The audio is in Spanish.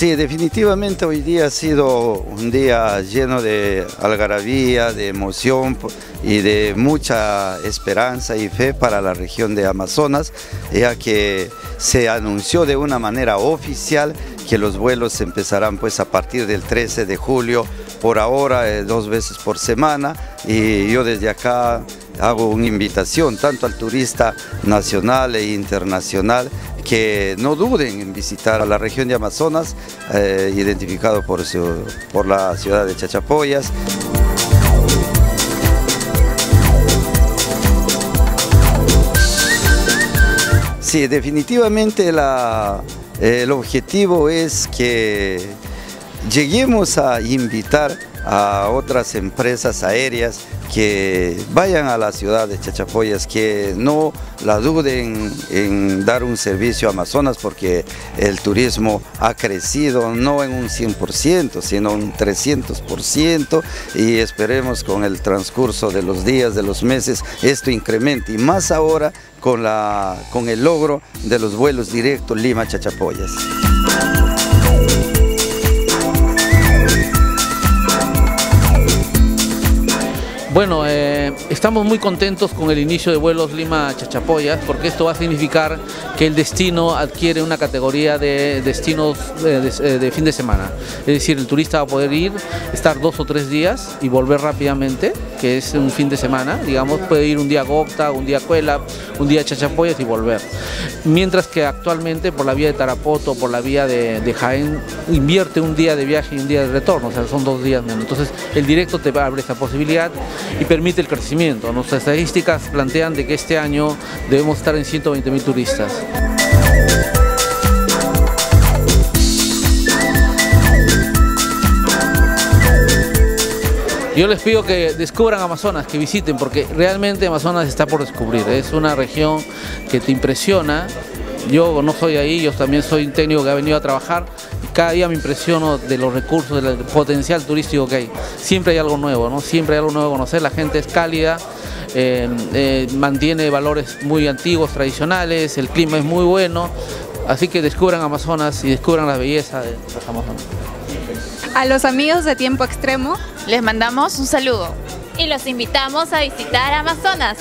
Sí, definitivamente hoy día ha sido un día lleno de algarabía, de emoción y de mucha esperanza y fe para la región de Amazonas, ya que se anunció de una manera oficial que los vuelos empezarán pues a partir del 13 de julio, por ahora eh, dos veces por semana. Y yo desde acá hago una invitación tanto al turista nacional e internacional que no duden en visitar a la región de Amazonas, eh, identificado por, por la ciudad de Chachapoyas. Sí, definitivamente el objetivo es que lleguemos a invitar a otras empresas aéreas que vayan a la ciudad de Chachapoyas, que no la duden en dar un servicio a Amazonas porque el turismo ha crecido no en un 100%, sino un 300% y esperemos con el transcurso de los días, de los meses, esto incremente y más ahora con, la, con el logro de los vuelos directos Lima-Chachapoyas. Bueno, eh, estamos muy contentos con el inicio de vuelos Lima-Chachapoyas porque esto va a significar que el destino adquiere una categoría de destinos eh, eh, de, fin de semana. Es decir, el turista va a poder ir, estar dos o tres días y volver rápidamente, que es un fin de semana. Digamos, puede ir un día a Gocta, un día a Cuela, un día a Chachapoyas y volver. Mientras que actualmente por la vía de Tarapoto, por la vía de, Jaén, invierte un día de viaje y un día de retorno, o sea, son dos días menos. Entonces, el directo te abre esa posibilidad y permite el crecimiento. Nuestras estadísticas plantean de que este año debemos estar en 120 mil turistas. Yo les pido que descubran Amazonas, que visiten, porque realmente Amazonas está por descubrir. Es una región que te impresiona. Yo no soy ahí, yo también soy un técnico que ha venido a trabajar cada día me impresiono de los recursos, del potencial turístico que hay. Siempre hay algo nuevo, ¿no? Siempre hay algo nuevo a conocer, la gente es cálida, eh, eh, mantiene valores muy antiguos, tradicionales, el clima es muy bueno, así que descubran Amazonas y descubran la belleza de los Amazonas. A los amigos de Tiempo Extremo les mandamos un saludo y los invitamos a visitar Amazonas.